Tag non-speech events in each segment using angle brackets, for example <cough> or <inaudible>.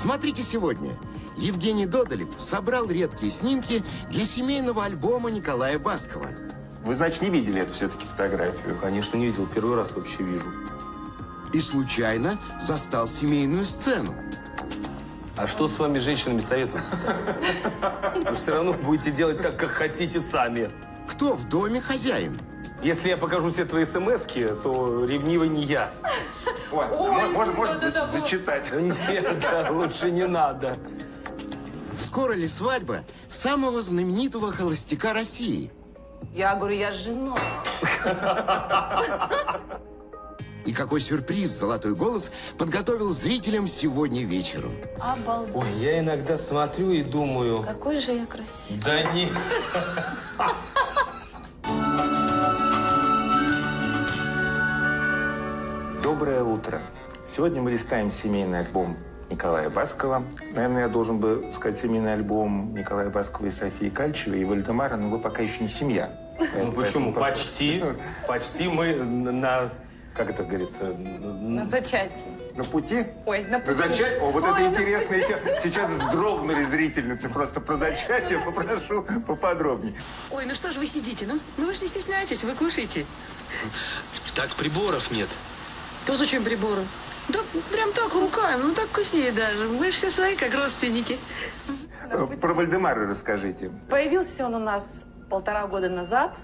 Смотрите сегодня. Евгений Додолев собрал редкие снимки для семейного альбома Николая Баскова. Вы, значит, не видели эту все-таки фотографию? Конечно, не видел. Первый раз вообще вижу. И случайно застал семейную сцену. А что с вами, женщинами, советоваться <laughs> Вы все равно будете делать так, как хотите сами. Кто в доме хозяин? Если я покажу все твои смс то ревнивый не я. Ой, мо- можно, можно за- зачитать? <laughs> Нет, да, лучше не надо. Скоро ли свадьба самого знаменитого холостяка России? Я говорю, я жена. И какой сюрприз «Золотой голос» подготовил зрителям сегодня вечером. Обалдеть. Ой, я иногда смотрю и думаю, Какой же я красивый. да не... <laughs> Доброе утро. Сегодня мы листаем семейный альбом Николая Баскова. Наверное, я должен бы сказать семейный альбом Николая Баскова и Софии Кальчевой и Вальдемара, но вы пока еще не семья. Ну почему? Почти. Почти мы на... Как это говорится? На зачатии. На пути? Ой, на пути. Зачать? О, вот Ой, это на интересная тема. Сейчас вздрогнули зрительницы просто про зачатие. Попрошу поподробнее. Ой, ну что ж вы сидите, ну? Ну вы же не стесняйтесь, вы кушаете. Так приборов нет. То зачем приборы? Да прям так руками, ну так вкуснее даже. Мы же все свои, как родственники. Э, Про Вальдемара расскажите. Появился он у нас полтора года назад.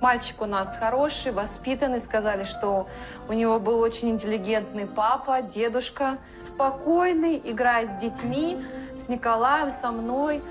Мальчик у нас хороший, воспитанный. Сказали, что у него был очень интеллигентный папа, дедушка. Спокойный, играет с детьми, с Николаем, со мной.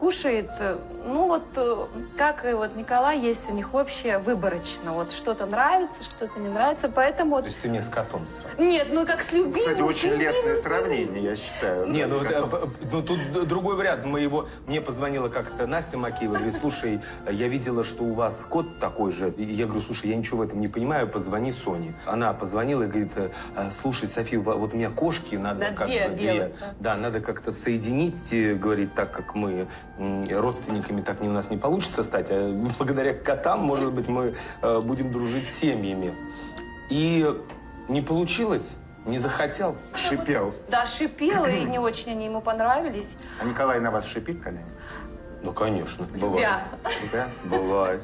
Кушает, э, ну вот, э, как и вот Николай, есть у них общее выборочно. Вот что-то нравится, что-то не нравится, поэтому... То есть ты мне с котом сразу. Нет, ну как с любимым. Кстати, с очень любимым, лестное сравнение, я считаю. Не, ну, э, ну, тут другой вариант. Мы его, мне позвонила как-то Настя Макеева, говорит, слушай, я видела, что у вас кот такой же. И я говорю, слушай, я ничего в этом не понимаю, позвони Соне. Она позвонила и говорит, слушай, София, во- вот у меня кошки, надо Да, как две бы, белых, да. надо как-то соединить, говорит, так как мы родственниками так не у нас не получится стать, а <laughs> благодаря котам, может быть, мы э, будем дружить с семьями. И не получилось, не захотел. Шипел. Да, шипел, и <clears throat> не очень они ему понравились. А Николай на вас шипит когда-нибудь? Ну, конечно, бывает. Я. Да? Бывает.